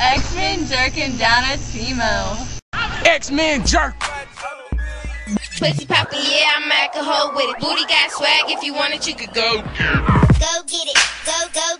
X-Men jerking down a Timo. X-Men jerk. Pussy poppy, yeah, I'm alcohol with it. Booty got swag, if you want it, you could go. Go get it, go, go get it. Go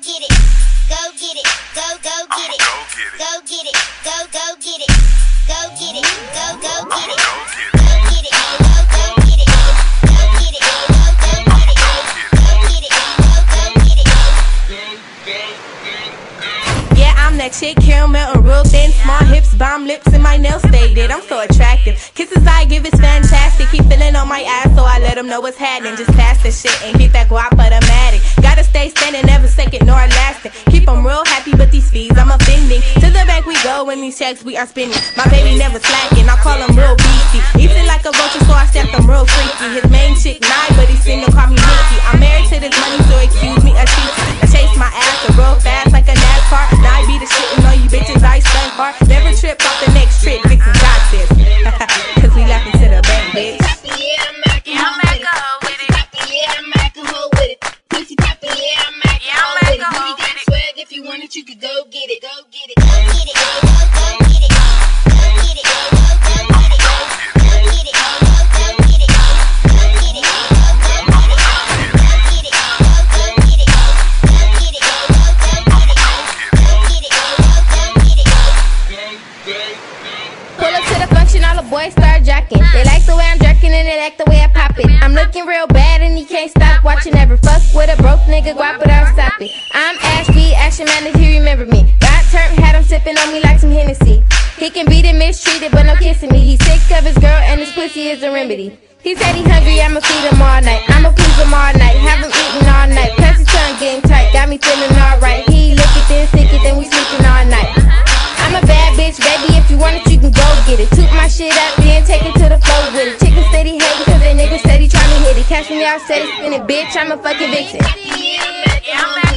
that caramel and real thin, small hips, bomb lips, and my nails did. I'm so attractive. Kisses I give is fantastic. Keep feeling on my ass, so I let them know what's happening. Just pass the shit and get that guap automatic. Gotta stay standing, never second nor lasting. Keep them real happy, but these fees I'm offending. To the bank we go when these checks we are spending. My baby never slacking, I call him real beefy. Go get it. Go get it. Go get it, go, go, get it. Go get it, go, go, get it. Go get it, go, go, get it. Go get it, go, get it. Go get it, go, go, get boys start jacking. They like the way I'm jerking and they like the way I pop it. I'm looking real bad and he can't stop watching. Never fuck with a broke nigga, guap it or stop it. I'm Ashby, man, he remember me. Got turned, had him sipping on me like some Hennessy. He can beat it mistreated, but no kissing me. He's sick of his girl and his pussy is a remedy. He said he hungry, I'ma feed him all night. I'ma please him all night, have him eating all night. Plus his tongue getting tight, got me feeling alright. He lick it, then stick it, then we sleeping all night. I'm a bad bitch, baby. If you want it, you can go get it. Toot my shit up, then take it to the floor with it. Chicken steady hating, cause they niggas steady trying to hit it. Catch me out, steady spinning, bitch. I'm a fucking vixen. Yeah, I'm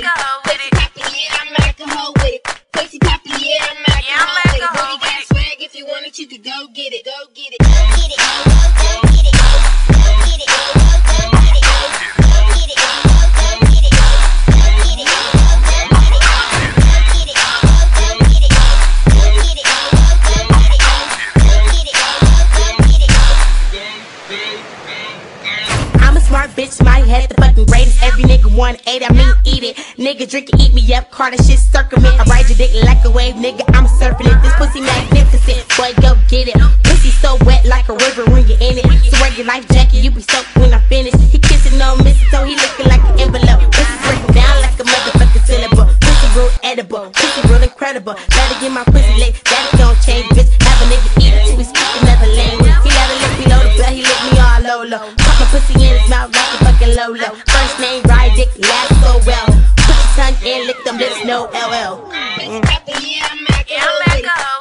I'm a smart bitch, my head the fucking greatest. Every nigga want eight, I mean eat it. Nigga drink it, eat me up, car that shit circumvent. I ride your dick like a wave, nigga, I'm surfing it. This pussy magnificent, boy, go get it. Pussy so wet like a river when you're in it. So wear your life jacket, you be soaked when I finish. He kissing no mistletoe, he looking like an envelope. Pussy breaking down like a motherfucking syllable. Pussy real edible, pussy real incredible. Gotta get my pussy lit, that low. Pop my pussy in his mouth like a fucking Lolo. First name, ride dick, last so well. Put your tongue in, lick them lips, no LL. Poppy, yeah, I'm